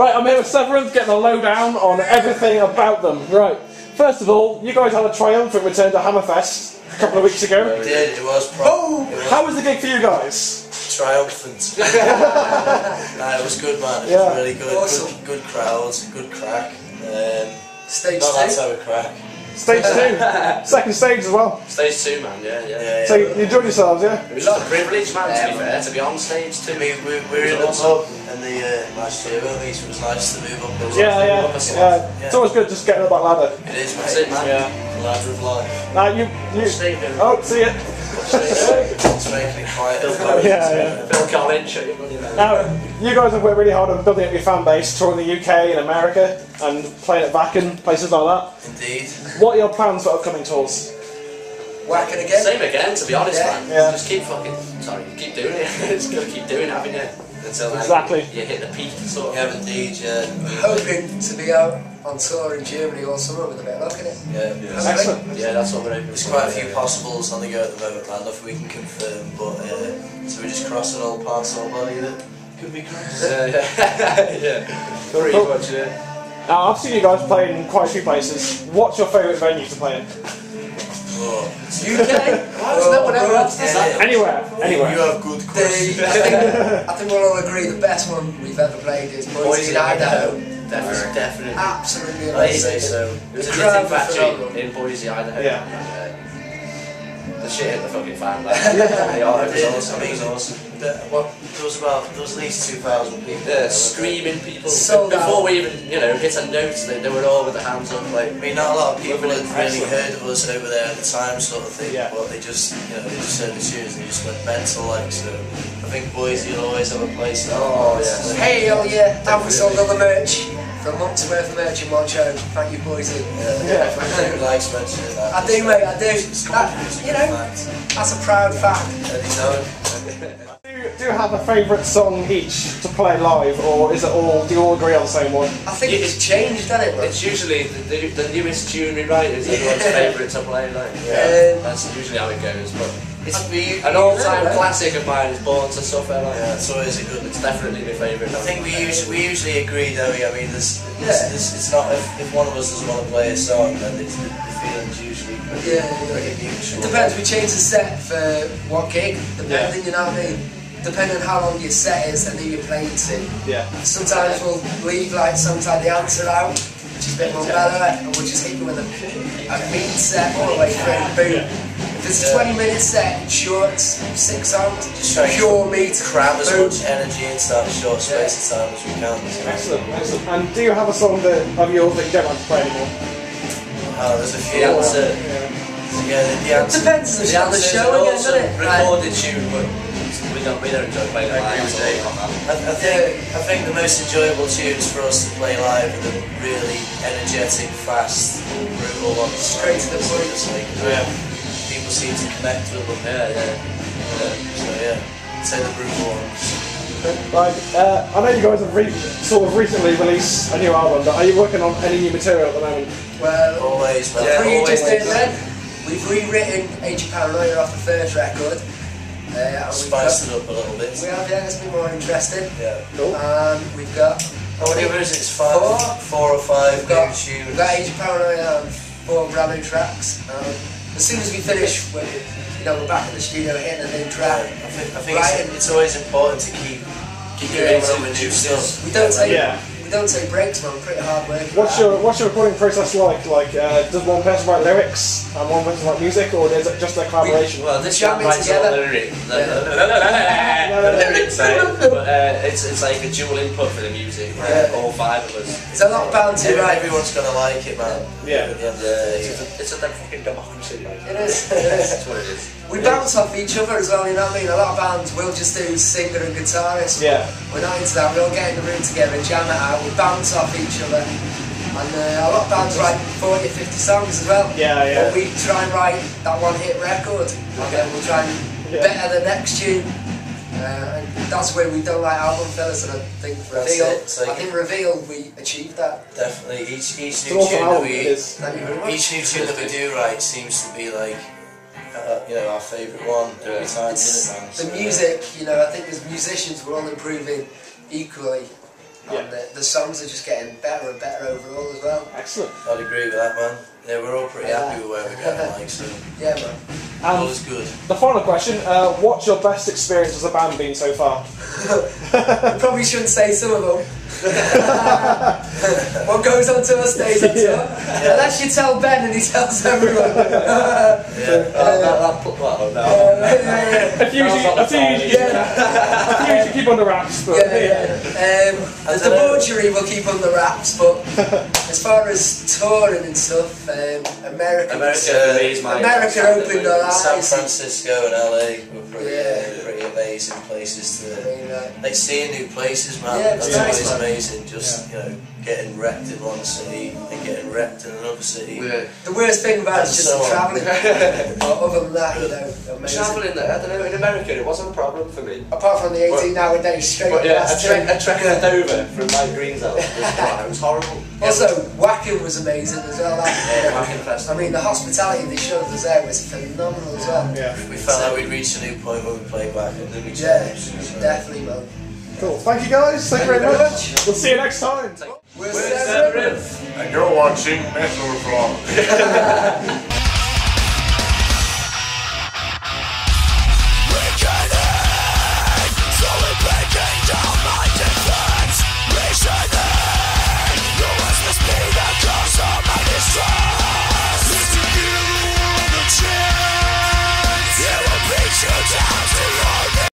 Right, I'm here with Severenth, getting a lowdown on everything about them. Right, first of all, you guys had a triumphant return to Hammerfest a couple of weeks ago. We did, it was pro- Oh, was how was the gig for you guys? triumphant. nah, it was good, man. It Yeah. was really good. Awesome. Good, good crowds, good crack. Um, Stage not that two. type of crack. Stage two, second stage as well. Stage two, man, yeah, yeah. Yeah, So yeah. you enjoyed yourselves, yeah? It was just a privilege, man, to be fair, to be on stage To too. me, we, we were in the pub and the uh, last year, at least it was nice to move up. the Yeah, road. yeah, yeah. It's always good just getting up that ladder. It is, That's mate. it, man. Yeah. Ladder of life. Now you, you. Steve, Oh, see it. It's making it quiet. Yeah, yeah. Phil Collins, show your money. Now, you guys have worked really hard on building up your fan base, touring the UK and America, and playing at Wacken, places like that. Indeed. What are your plans for upcoming tours? Wacken again. Same again, to be honest, Yeah. man. Yeah. Just keep fucking, sorry, keep doing it. Just gotta keep doing it, haven't you? Until like, Exactly. you hit the peak, sort of. Yeah, indeed, yeah. Hoping to be out on tour in Germany all summer with a bit of luck in it. Yeah. Hopefully. Excellent. Yeah, that's what we're hoping There's quite a few possibles on the go at the moment, man. Nothing we can confirm, but uh, so we're just crossing all parts of our body that could be crossed. Yeah, yeah. yeah. Pretty Cool. much, yeah. Now, I've seen you guys play in quite a few places. What's your favourite venue to play in? UK? Why was no one ever asked us that? Anywhere, anywhere. You have good The, questions. I, think, I think we'll all agree the best one we've ever played is Boise, in Idaho. Definitely. Definitely. Absolutely I'd say amazing. so. It was a The crowd knitting factory in Boise, Idaho. Yeah. Uh, And, the shit hit the fucking fan. Like, yeah, oh, it was awesome. It was awesome. The- what, there was about, there was at least 2,000 people. Yeah, screaming people. Sold Before we even, you know, hit a note, they, they were all with their hands up, like, I mean, not a lot of people had really Excellent. heard of us over there at the time, sort of thing. Yeah. But they just, you know, they just heard the tunes and they just went mental, like so. I think Boise will always have a place. Oh, oh yeah. Hey, hell yeah, and we sold all the merch. For a month's worth of merch in one show. Thank you, Boise. Yeah, Who likes mentioning that? I do, mate, I do. That, you know, that's a proud fact. And Do you, do have a favourite song each to play live, or is it all, do you all agree on the same one? I think it's changed, hasn't it, bro? it's usually the, the, the newest tune we write is everyone's favourite to play, live. Yeah. that's usually how it goes, but it's an all-time classic of mine is Born to Suffer, like, Yeah, it's always a good. it's definitely my favourite. I think we usually we usually agree, don't we? I mean, there's, Yeah. there's, there's, it's not if, if one of us doesn't want to play a song, then it's, the, the feeling's usually pretty, Yeah, yeah. pretty mutual. It depends, we change the set for what gig, depending, you know what I mean? Depending on how long your set is and who you're playing to. Yeah. Sometimes we'll leave like sometimes the answer out, which is a bit more mellow, and we'll just hit you with a, a beat set all the way through, boom. If it's a 20 minute set, short, six hours. Just try to pure meat, cram as much energy into that short space of time as we can. Excellent, excellent. And do you have a song that of yours that you don't want to play anymore? Oh, there's a few. The answer, Yeah, the, the answer. Depends on the, the show- the answer's show an again, awesome doesn't it? Like, recorded tune, but we don't, we don't enjoy playing it live. so- I, I think I think the most enjoyable tunes for us to play live are the really energetic, fast, brutal ones. Straight to the point. Just like, yeah, people seem to connect with them. Yeah, yeah. Yeah, so yeah, I'd say the brutal ones. Like, uh, I know you guys have re- sort of recently released a new album, but are you working on any new material at the moment? well, Always, man. Yeah, Three always just did then. We've rewritten Age of Paranoia off the first record. Uh, and we've got, Spiced it up a little bit. we have, yeah, it's been more interesting. Yeah. Cool. And we've got, How many of us? It's five, Four. four or five we've got, new tunes. we've got Age of Paranoia and four brand new tracks. Um, as soon as we finish, we're, you know, we're back in the studio hitting a new Yeah, track. I think, I think it's, it's always important to keep keep Yeah, going with new stuff. We don't take Yeah. We don't take breaks, man. We're pretty hard work. What's your What's your recording process like? Like, uh, does one person write lyrics and one person write music, or is it just a collaboration? Well, this Jam jam writes all together. the lyrics. The lyrics, eh? but uh, it's it's like a dual input for the music. Right? Yeah. All five of us. There's a lot of bands who Every- Everyone's gonna like it, man. Yeah. At the end of the day, It's a, it's a fucking democracy. Like. It is. It is. That's what it is. We bounce off each other as well, you know what I mean? A lot of bands will just do singer and guitarist. Yeah. We're not into that, we all get in the room together, jam it out, we bounce off each other. And uh, a lot of bands write 40 or 50 songs as well. Yeah, yeah. But we try and write that one hit record, and then we'll try and Yeah. better the next tune. Uh, and that's where we don't like album fillers, and I think That's Reveal, it, like- I think Reveal, we achieved that. definitely each each new tune that we It is. Thank you very much. each new tune that we do write seems to be like uh, you know our favourite one every time. It's isn't it, the So, music, you know, I think as musicians we're all improving equally. Yeah. And the, the songs are just getting better and better overall as well. Excellent. I'd agree with that, man. Yeah, we're all pretty happy with where we're going, like, so Yeah, man. all And is good. the final question: uh, What's your best experience as a band been so far? Probably shouldn't say some of them. what goes on tour stays on tour. Unless you tell Ben and he tells everyone. Yeah. On yeah, yeah, A few, That was usually, not a few, the usually, a few usually keep under wraps, but yeah, yeah. Um, the don't debauchery will keep on the wraps, but as far as touring and stuff, um, America, America Yeah. for me is my America opened our eyes. San Francisco and LA were pretty, Yeah. Pretty amazing places I to. mean, uh, Like seeing new places, man. Yeah, That's nice, always man. amazing. Just you know, getting wrecked in one city and getting wrecked in another city. Yeah. the worst thing about it is just So the travelling. Other than that, you know, amazing. Travelling, I don't know, in America it wasn't a problem for me. Apart from the 18 hour day straight But yeah, a past trek, two. a trek to Dover from my Greens out it was horrible. Also, Wacken was amazing as well. That, Yeah, Wacken Festival. I mean, the hospitality they showed us there was phenomenal as well. yeah. We felt like we'd reached a new point when we played back and then we Yeah, changed. so- definitely, man. Cool. Thank you guys. Thank, you very much. We'll see you next time. We're Where's seven. Severenth? And you're watching Metal Vlog.